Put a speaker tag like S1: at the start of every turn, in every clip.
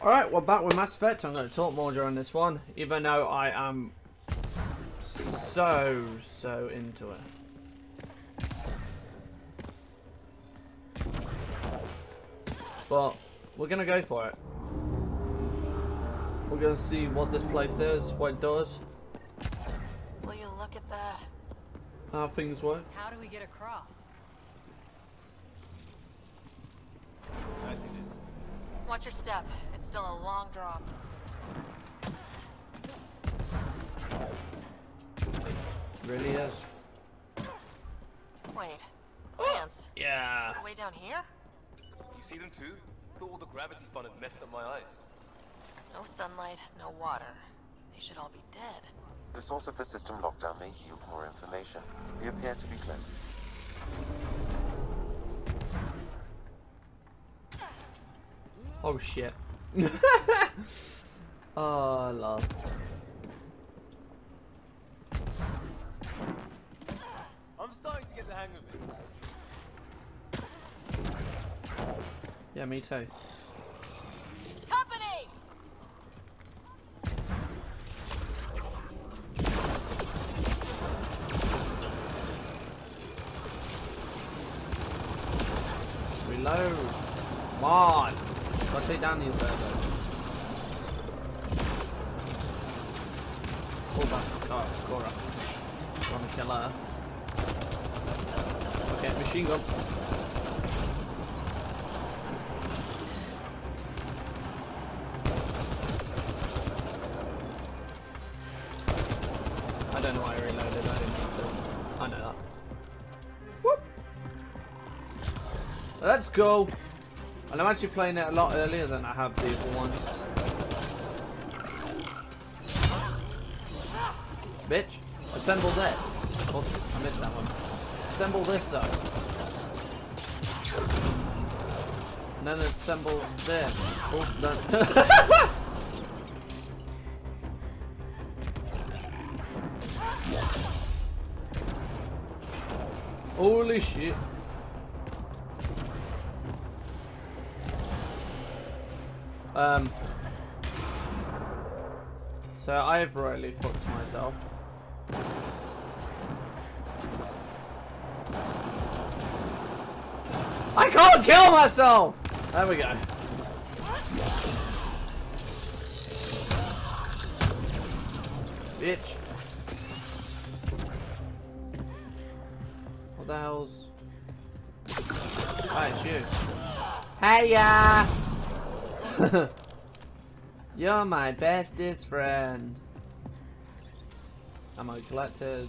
S1: Alright, we're back with Mass Effect. I'm going to talk more during this one, even though I am so, so into it. But, we're going to go for it. We're going to see what this place is, what it does,
S2: Will you look at that?
S1: how things work.
S3: How do we get across?
S4: I did it.
S2: Watch your step. It's still a long drop.
S1: Really is.
S2: Wait. Oh! Lance,
S1: Yeah.
S2: way down here?
S4: You see them too? Thought all the gravity fun had messed up my eyes.
S2: No sunlight, no water. They should all be dead.
S5: The source of the system lockdown may yield more information. We appear to be close.
S1: Oh shit. oh, love.
S4: I'm starting to get the hang of this.
S1: Yeah, me too.
S2: Company!
S1: Reload. Come on. Gotta take down these servers. Wanna kill her. Okay, machine gun. I don't know why I reloaded, I didn't need to. I know that. Whoop! Let's go! And I'm actually playing it a lot earlier than I have the other ones. Bitch, assemble this. Oh, I missed that one. Assemble this though. And then assemble this. Oh. Holy shit. Um. So I've royally fucked myself. I can't kill myself! There we go. Bitch. What the hell's... It's you. Hiya! You're my bestest friend. Am I collected?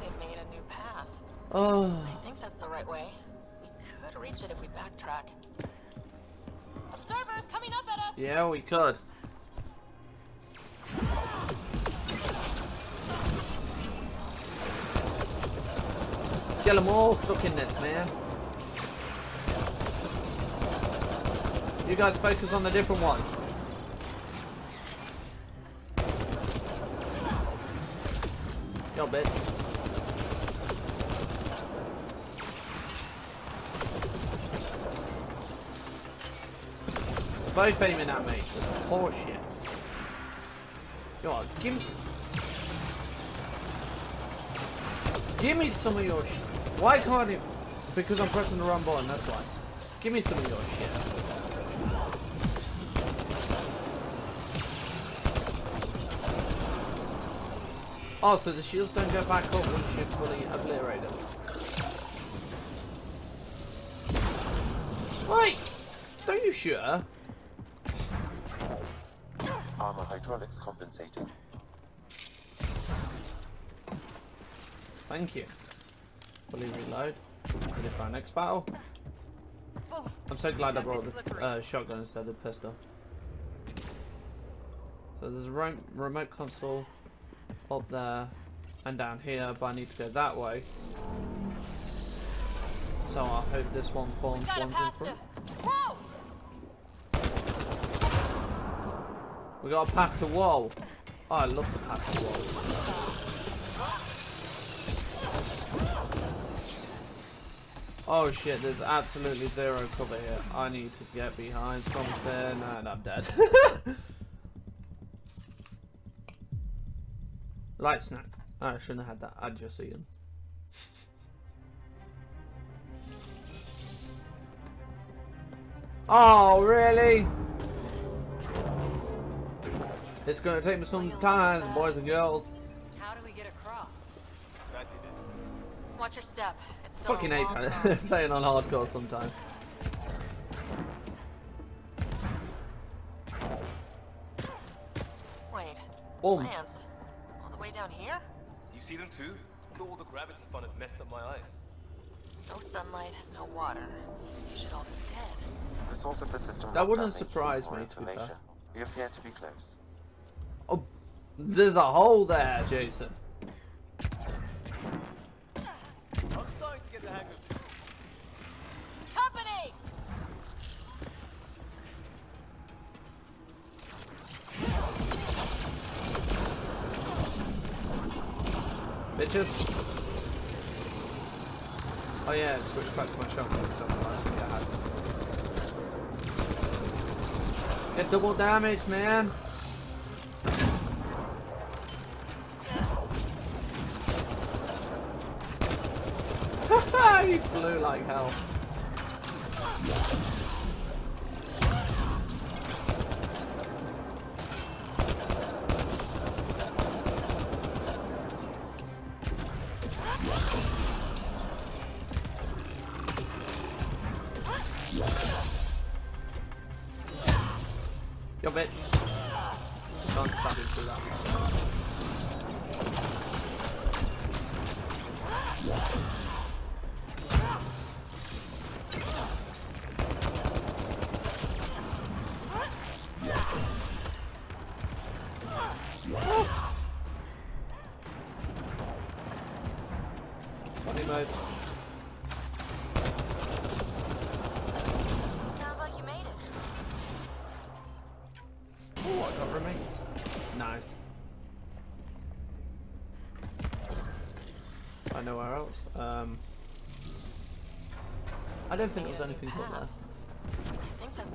S2: They've made a new path.
S1: Oh.
S2: I think that's the right way. Reach it if we backtrack. Observers coming up at us!
S1: Yeah, we could. Get them all stuck in this, man. You guys focus on the different one. Yo, bitch. Both aiming at me. Horseshit. Go on, give me... Give me some of your shit. Why can't it? Because I'm pressing the wrong button, that's why. Give me some of your shit. Oh, so the shields don't go back up once you're fully obliterated. Wait! Are you sure?
S5: Armor hydraulics compensating.
S1: Thank you. Fully reload. Ready for our next battle. I'm so glad I brought the uh, shotgun instead of the pistol. So there's a remote console up there and down here, but I need to go that way. So I hope this one forms
S2: Got a
S1: ones in
S2: path to...
S1: front. We got a path to wall. Oh, I love the path to wall. Oh shit, there's absolutely zero cover here. I need to get behind something and I'm dead. Light snack. Oh, I shouldn't have had that. I'd just eaten. Oh, really? It's gonna take me some time, boys and girls.
S3: How do we get across?
S4: That did it.
S2: Watch your step. It's still
S1: Fucking
S2: a
S1: hate playing- on hardcore sometimes.
S2: Wait. Oh.
S1: Boom.
S2: Plants. All the way down here?
S4: You see them too? Thought all the gravity fun had messed up my eyes.
S2: No sunlight, no water. You should all be dead.
S5: The source of the system
S1: That wouldn't surprise me, to be fair.
S5: information. We appear to be close.
S1: There's a hole there, Jason.
S4: I'm starting to get the hang of this.
S2: Company!
S1: Bitches. Oh yeah, switch back to my shotgun or something like that. Yeah, I had- Get double damage, man. He flew like hell. Yo, bitch. Don't stab him through that.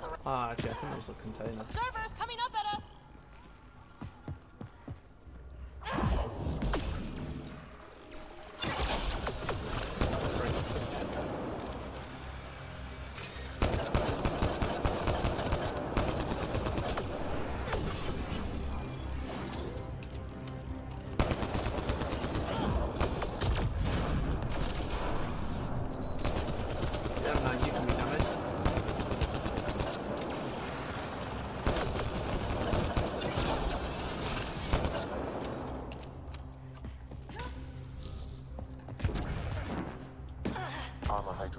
S2: The right.
S1: Ah, think there was a container.
S2: Observers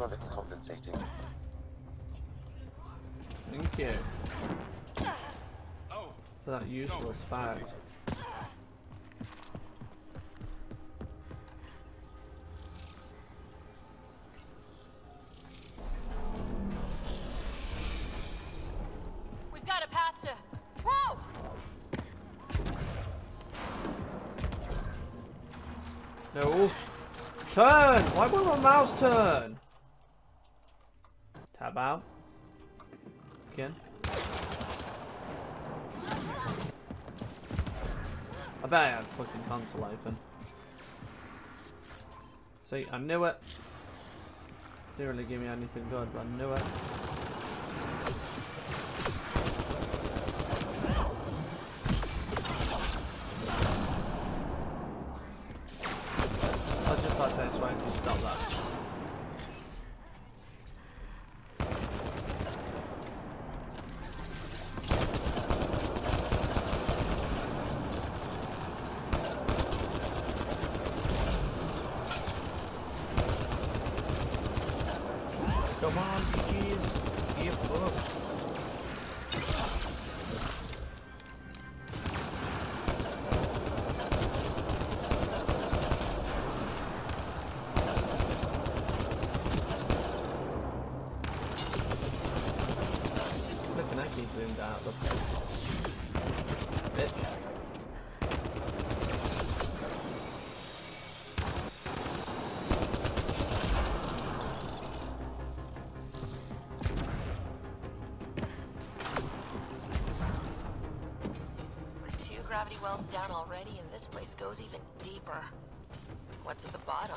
S5: hydraulics compensating.
S1: Thank you
S4: Oh,
S1: for that useless oh. fact.
S2: We've got a path to. Whoa!
S1: No. Turn! Why won't my mouse turn? See, I knew it. Didn't really give me anything good, but I knew it. I just about to say, it's fine, you stop that.
S2: Gravity well's down already, and this place goes even deeper. What's at the bottom?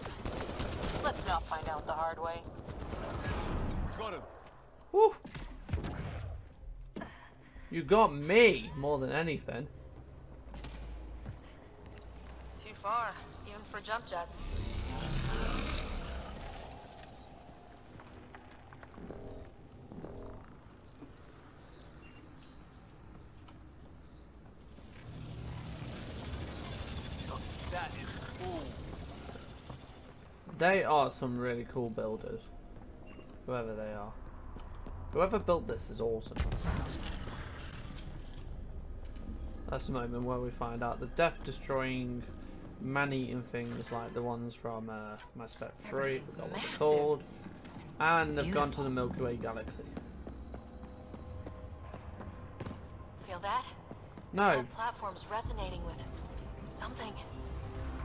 S2: Let's not find out the hard way.
S4: Got him.
S1: Woo! You got me more than anything.
S2: Too far, even for jump jets.
S1: They are some really cool builders. Whoever they are. Whoever built this is awesome. That's the moment where we find out the death destroying man-eating things like the ones from uh, Mass Effect 3,
S3: Everything's
S1: forgot what they're called. And they've gone to the Milky Way galaxy.
S2: Feel that?
S1: No,
S2: platform's resonating with something.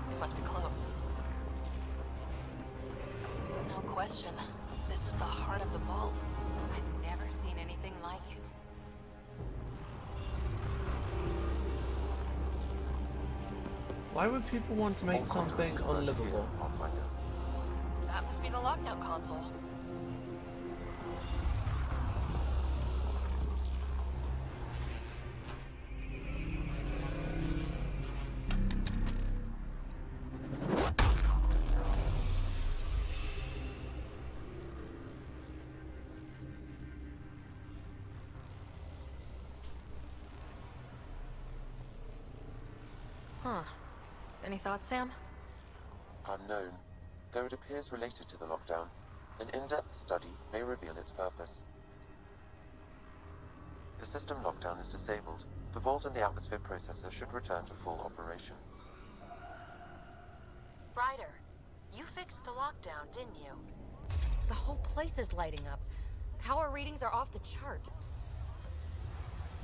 S2: We must be close. No question. This is the heart of the vault.
S3: I've never seen anything like it.
S1: why would people want to make something
S5: conduits
S1: unlivable?
S2: That must be the lockdown console. Thoughts, Sam?
S5: Unknown. Though it appears related to the lockdown, an in-depth study may reveal its purpose. The system lockdown is disabled. The vault and the atmosphere processor should return to full operation.
S2: Ryder, you fixed the lockdown, didn't you?
S6: The whole place is lighting up. Power readings are off the chart.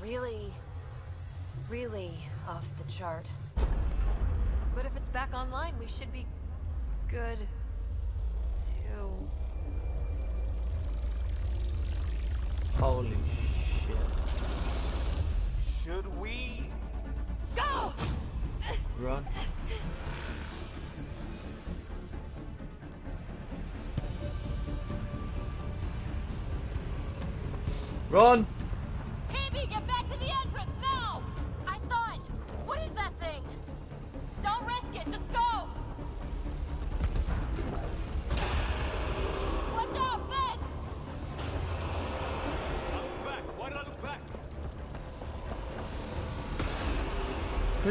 S6: Really, really off the chart.
S2: But if it's back online, we should be good too.
S1: Holy shit.
S4: Should we?
S2: Go!
S1: Run. Run!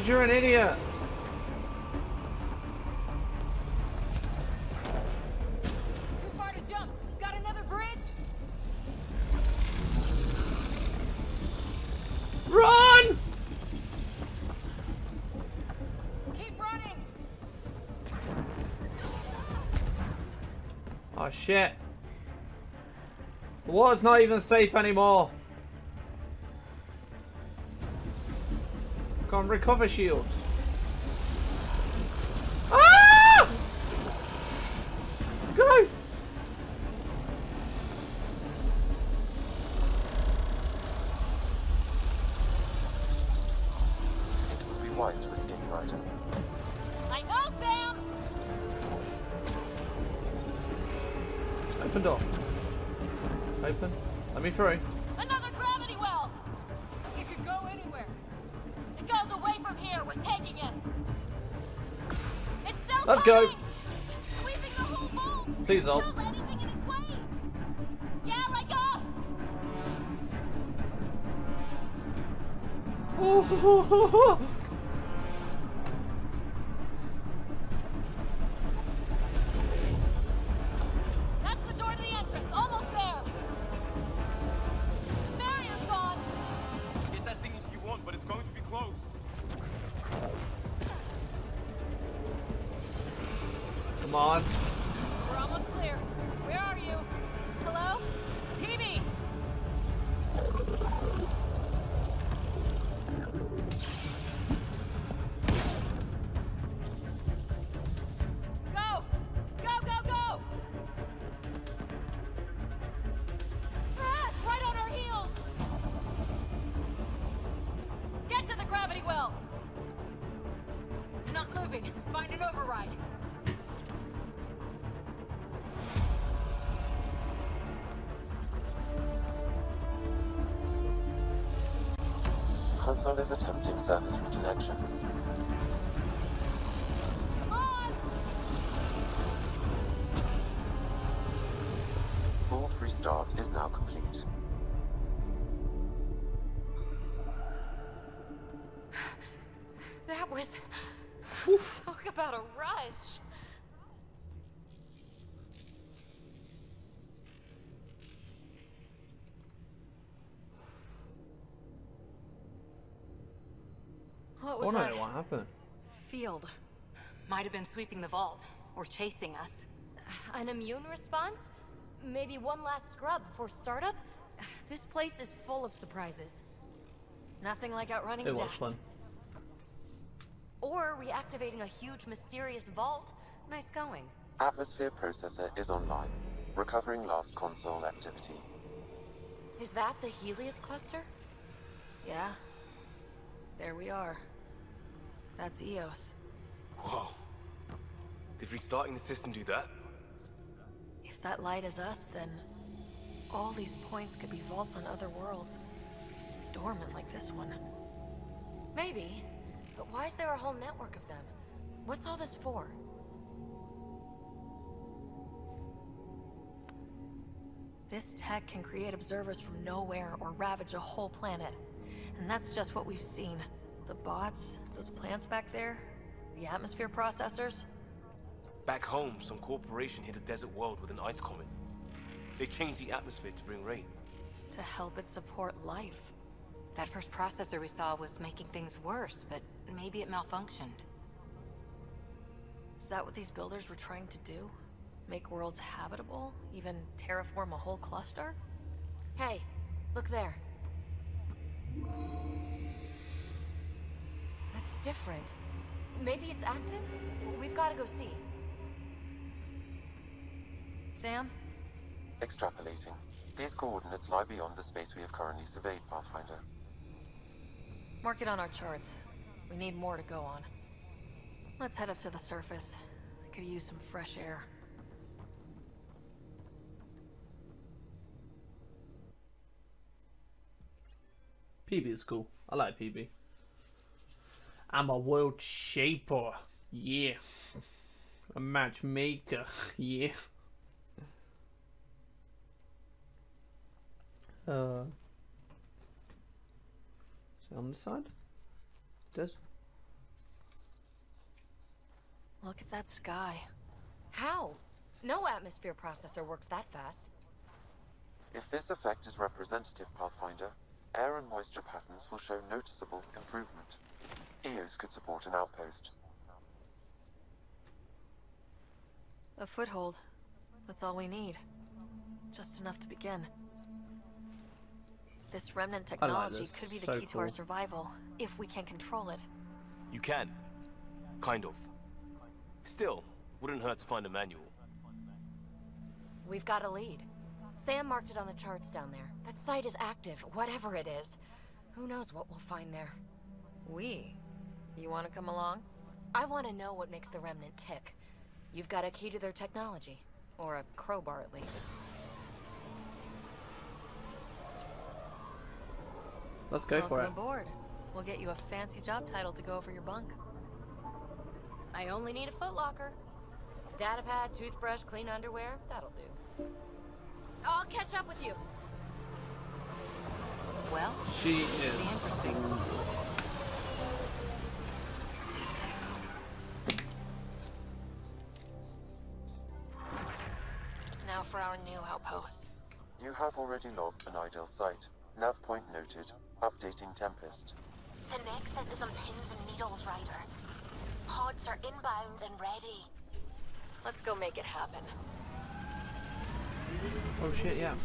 S1: You're an idiot!
S3: Too far to jump. Got another bridge?
S1: Run!
S3: Keep running.
S1: Oh shit. The water's not even safe anymore. Recover shields. Ah! Go!
S5: It would be wise to escape Ryder.
S2: I know, Sam!
S1: Open door. Open. Let me through.
S2: That's
S5: Console is attempting service reconnection. Board restart is now complete.
S6: That was. Talk about a rush. What
S1: I
S6: was
S1: want to
S6: that?
S1: what happened.
S6: Field.
S3: Might have been sweeping the vault. Or chasing us.
S6: An immune response? Maybe one last scrub before startup? This place is full of surprises. Nothing like outrunning
S1: It was
S6: death.
S1: fun.
S6: Or reactivating a huge mysterious vault. Nice going.
S5: Atmosphere processor is online. Recovering last console activity.
S6: Is that the Helios cluster? Yeah. There we are. That's Eos.
S4: Whoa. Did restarting the system do that?
S6: If that light is us, then all these points could be vaults on other worlds. Dormant like this one. Maybe. But why is there a whole network of them? What's all this for? This tech can create observers from nowhere or ravage a whole planet. And that's just what we've seen. The bots, those plants back there, the atmosphere processors.
S4: Back home, some corporation hit a desert world with an ice comet. They changed the atmosphere to bring rain.
S6: To help it support life.
S3: That first processor we saw was making things worse, but maybe it malfunctioned.
S6: Is that what these builders were trying to do? Make worlds habitable? Even terraform a whole cluster? Hey, look there. That's different. Maybe it's active? We've got to go see. Sam?
S5: Extrapolating. These coordinates lie beyond the space we have currently surveyed, Pathfinder.
S6: Mark it on our charts. We need more to go on. Let's head up to the surface. I could use some fresh air.
S1: Peebee is cool. I like Peebee. I'm a world shaper. Yeah. A matchmaker. Yeah. Uh. Is it on the side? Does?
S6: Look at that sky. How? No atmosphere processor works that fast.
S5: If this effect is representative, Pathfinder, air and moisture patterns will show noticeable improvement. EOS could support an outpost.
S6: A foothold. That's all we need. Just enough to begin. This remnant technology
S1: this.
S6: could be the
S1: So
S6: key to our survival, if we can control it.
S4: You can. Kind of. Still, wouldn't hurt to find a manual.
S6: We've got a lead. Sam marked it on the charts down there. That site is active, whatever it is. Who knows what we'll find there? We? You want to come along? I want to know what makes the remnant tick. You've got a key to their technology. Or a crowbar, at least.
S1: Let's go
S6: Welcome
S1: for it.
S6: aboard. We'll get you a fancy job title to go over your bunk. I only need a footlocker. Data pad, toothbrush, clean underwear, that'll do. I'll catch up with you.
S3: Well,
S1: She is.
S3: interesting.
S6: New outpost.
S5: You have already logged an ideal site. Nav point noted. Updating Tempest.
S2: The Nexus is on pins and needles, Ryder. Pods are inbound and ready.
S6: Let's go make it happen.
S1: Oh shit, yeah.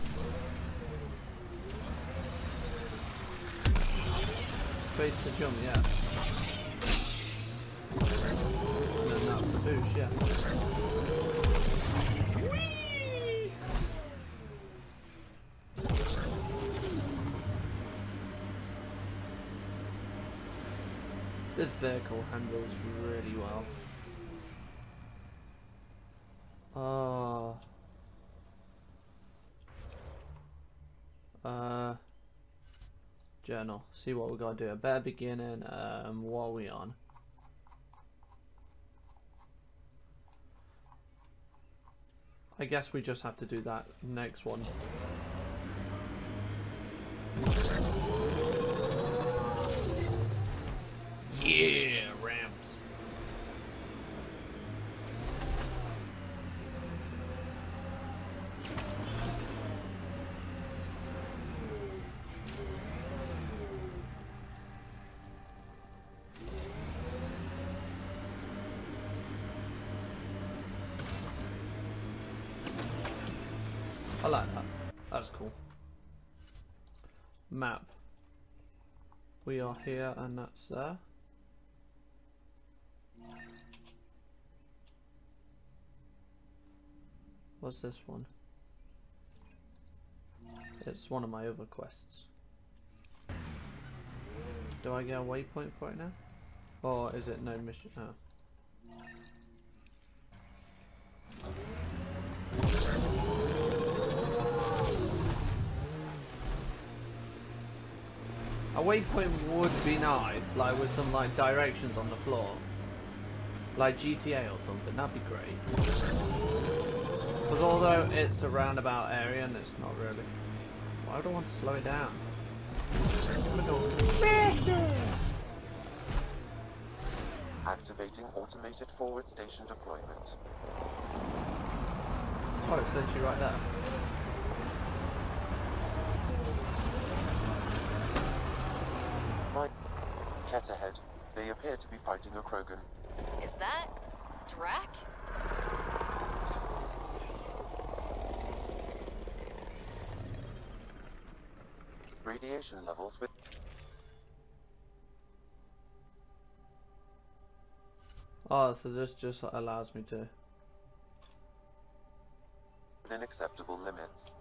S1: Space to jump, yeah. And then that's the boost, yeah. This vehicle handles really well. Oh. Uh. Journal. See what we gotta do. A better beginning. Um, what are we on? I guess we just have to do that next one. Here and that's there. What's this one? It's one of my other quests. Do I get a waypoint for it now? Or is it no mission? Oh. Waypoint would be nice, like with some like directions on the floor. Like GTA or something, that'd be great. Because although it's a roundabout area and it's not really. Why would I want to slow it down?
S5: Activating automated forward station deployment.
S1: Oh, it's literally right there.
S5: Kett ahead. They appear to be fighting a Krogan.
S6: Is that Drack?
S5: Radiation levels with
S1: Oh, so this just allows me to.
S5: within acceptable limits.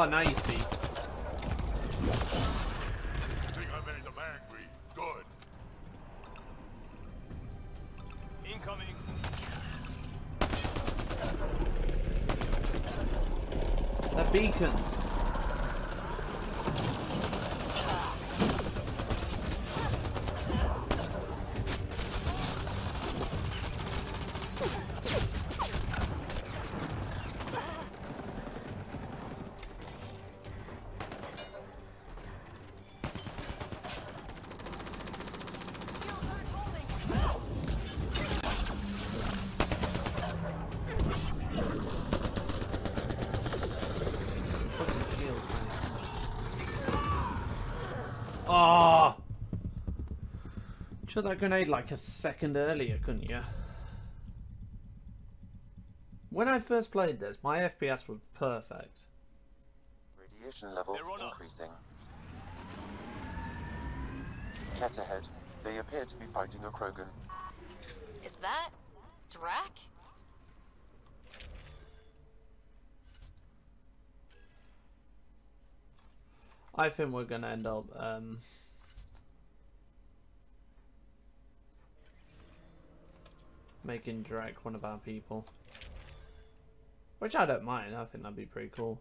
S1: Oh, now you speak.
S7: Think I made them angry. Good.
S4: Incoming.
S1: The beacon. Shot that grenade like a second earlier, couldn't you? When I first played this, my FPS was perfect.
S5: Radiation levels
S4: They're on us.
S5: increasing. Kett ahead. They appear to be fighting a Krogan.
S6: Is that Drack?
S1: I think we're gonna end up um, making Drake one of our people. Which I don't mind. I think that'd be pretty cool.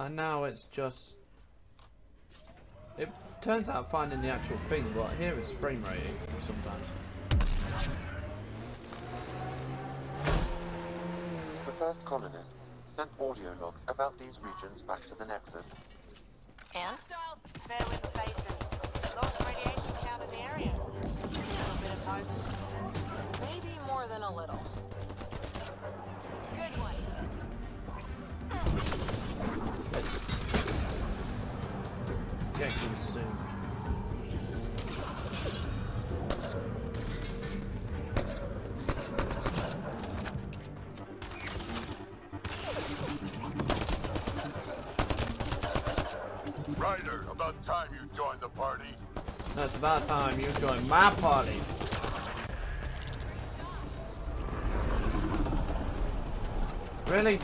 S1: And now it's just... It turns out finding the actual thing, but here it's frame rating sometimes.
S5: First colonists sent audio logs about these regions back to the Nexus.
S6: And?
S8: Fairwinds Basin. Lowest radiation count the area. A little bit of hope.
S6: Maybe more than a little. Good one.
S1: Get consumed.
S7: Ryder, about time you joined the party.
S1: It's about time you join my party. Really?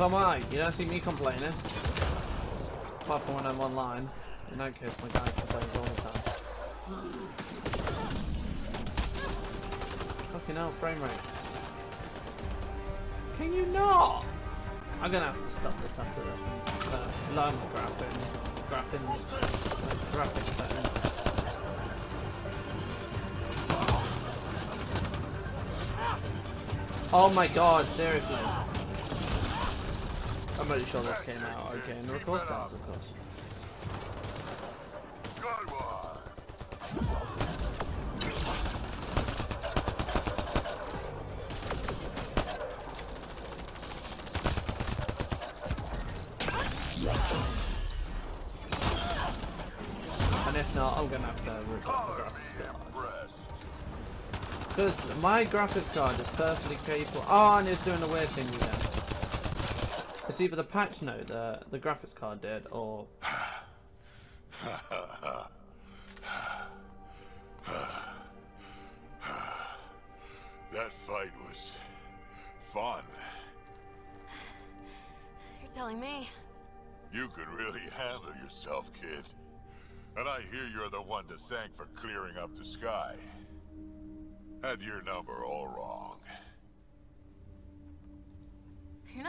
S1: So am I. You don't see me complaining. Apart from when I'm online. In that case, my guy complains all the time. Fucking hell, frame rate. Can you not? I'm gonna have to stop this after this and uh, learn graphing, graphing, like, graphic settings. Oh my god, seriously. Pretty sure this came out okay in the record sounds, of course. And if not, I'm gonna have to record the graphics card. Because my graphics card is perfectly capable. Oh, and it's doing the weird thing again. It's either the patch note that the graphics card did, or
S7: That fight was fun.
S6: You're telling me.
S7: You can really handle yourself, kid. And I hear you're the one to thank for clearing up the sky. Had your number all wrong.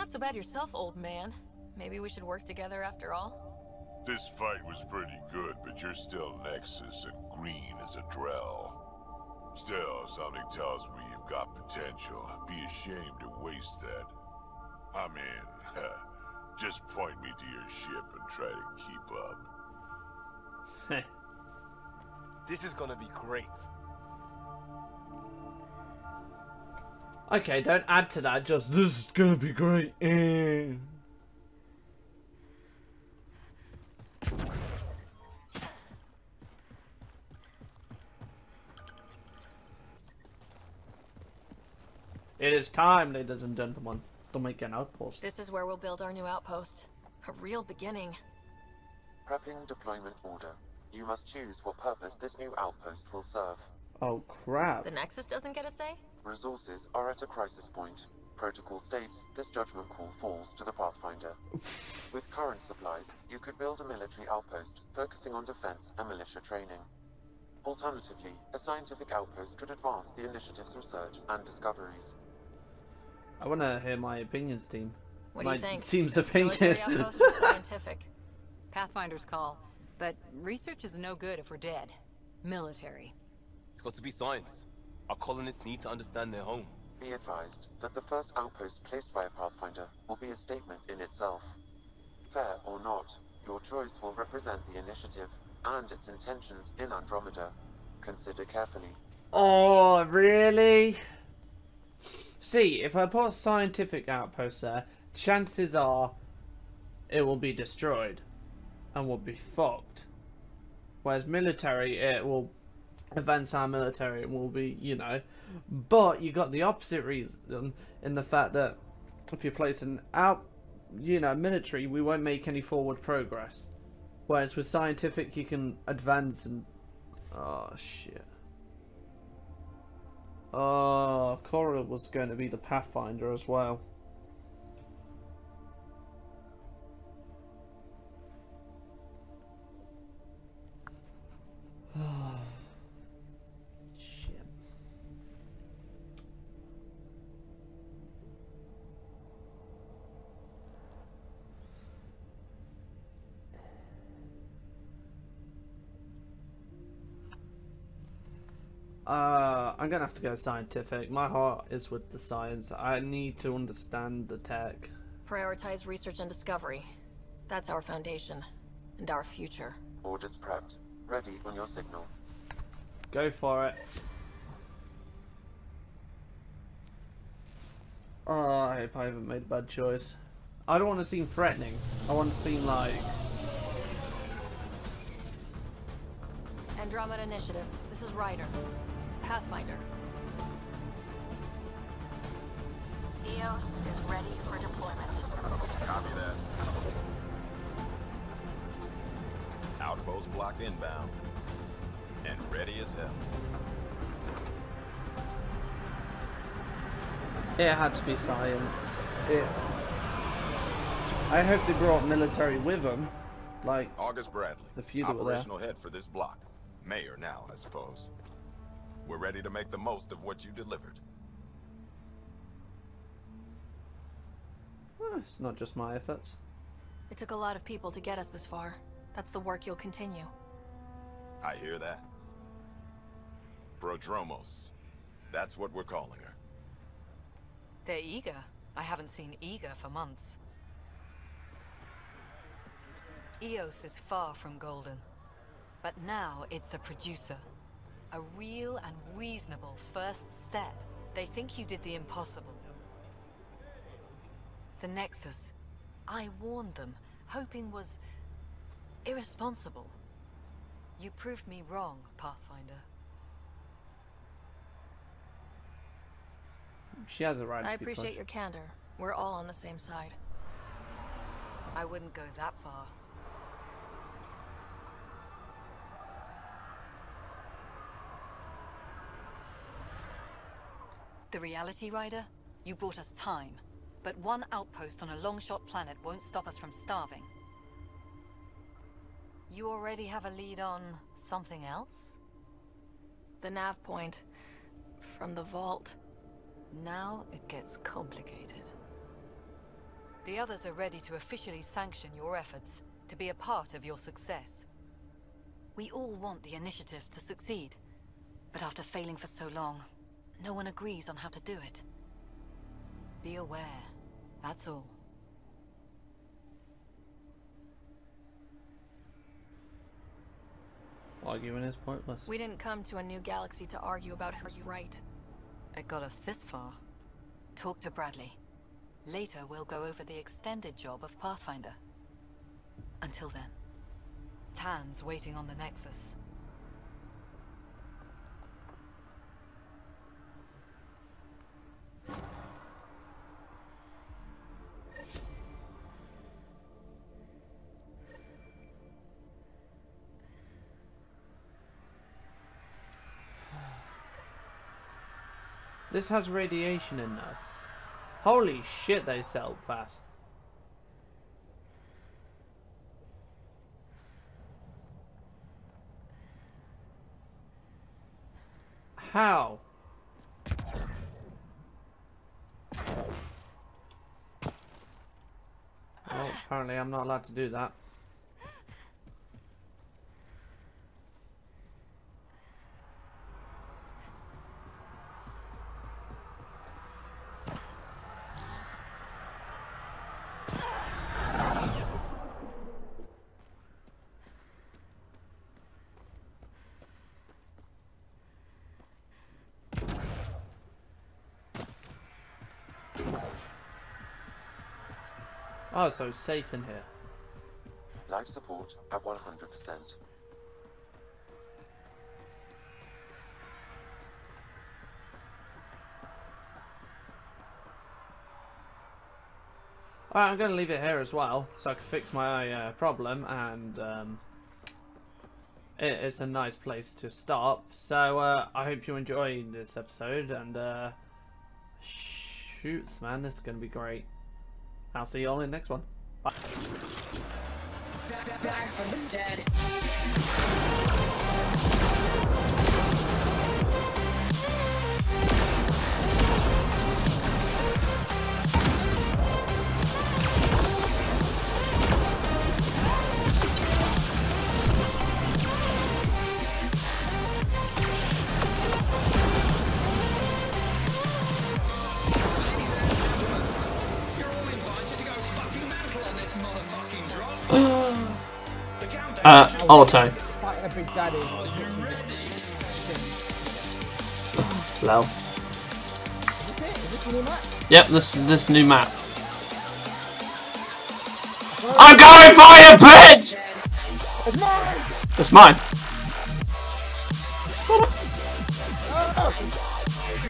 S6: Not so bad yourself, old man. Maybe we should work together after all?
S7: This fight was pretty good, but you're still Nexus and green as a Drell. Still, something tells me you've got potential. Be ashamed to waste that. I'm mean, just point me to your ship and try to keep up.
S4: This is gonna be great.
S1: Okay, don't add to that. Just this is gonna be great. Eh. It is time, ladies and gentlemen, to make an outpost.
S6: This is where we'll build our new outpost. A real beginning.
S5: Prepping deployment order. You must choose what purpose this new outpost will serve.
S1: Oh crap.
S6: The Nexus doesn't get a say?
S5: Resources are at a crisis point. Protocol states this judgment call falls to the Pathfinder. With current supplies, you could build a military outpost focusing on defense and militia training. Alternatively, a scientific outpost could advance the initiative's research and discoveries.
S1: I want to hear my opinions, team.
S6: What do you think?
S1: team's
S6: Military
S1: opinion.
S6: outpost or scientific?
S3: Pathfinder's call. But research is no good if we're dead. Military.
S4: It's got to be science. Our colonists need to understand their home.
S5: Be advised that the first outpost placed by a Pathfinder will be a statement in itself. Fair or not, your choice will represent the initiative and its intentions in Andromeda. Consider carefully.
S1: Oh, really? See, if I put a scientific outpost there, chances are it will be destroyed and will be fucked. Whereas military, it will advance our military and we'll be, you know. But you got the opposite reason in the fact that if you place an out, you know, military, we won't make any forward progress. Whereas with scientific, you can advance and. Oh shit. Oh, Cora was going to be the Pathfinder as well. Uh, I'm gonna have to go scientific. My heart is with the science. I need to understand the tech.
S6: Prioritize research and discovery. That's our foundation. And our future.
S5: Orders prepped. Ready on your signal.
S1: Go for it. Oh, I hope I haven't made a bad choice. I don't want to seem threatening. I want to seem like
S6: Andromeda Initiative. This is Ryder. Pathfinder.
S2: EOS is ready for deployment.
S9: Copy that. Outpost block inbound. And ready as hell.
S1: it had to be science. It. I hope they brought military with them, like
S9: August Bradley,
S1: The few that
S9: operational head for this block. Mayor now, I suppose. We're ready to make the most of what you delivered.
S1: well, it's not just my efforts.
S6: It took a lot of people to get us this far. That's the work you'll continue.
S9: I hear that. Prodromos. That's what we're calling her.
S3: They're eager. I haven't seen eager for months. EOS is far from golden. But now it's a producer. A real and reasonable first step. They think you did the impossible. The Nexus. I warned them, hoping was irresponsible. You proved me wrong, Pathfinder.
S1: She has a right.
S6: I appreciate your candor. We're all on the same side.
S3: I wouldn't go that far. The Reality Rider? You bought us time. But one outpost on a long-shot planet won't stop us from starving. You already have a lead on something else?
S6: The nav point. From the vault.
S3: Now it gets complicated. The others are ready to officially sanction your efforts, to be a part of your success. We all want the initiative to succeed, but after failing for so long, no one agrees on how to do it. Be aware, that's all.
S1: Arguing is pointless.
S6: We didn't come to a new galaxy to argue about who's right.
S3: It got us this far. Talk to Bradley. Later, we'll go over the extended job of Pathfinder. Until then, Tann's waiting on the Nexus.
S1: This has radiation in there. Holy shit, they sell fast. How? Well, apparently I'm not allowed to do that. So safe in here.
S5: Life support at 100%.
S1: Alright, I'm going to leave it here as well, so I can fix my uh, problem, and um, it, it's a nice place to stop. So uh, I hope you enjoyed this episode, and uh, shoots, man, this is going to be great. I'll see you all in the next one. Bye.
S10: Back from
S1: Uh, auto. Lol. Yep, this this new map. I'm going for you, bitch!
S11: It's mine!
S1: It's mine.